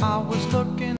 I was looking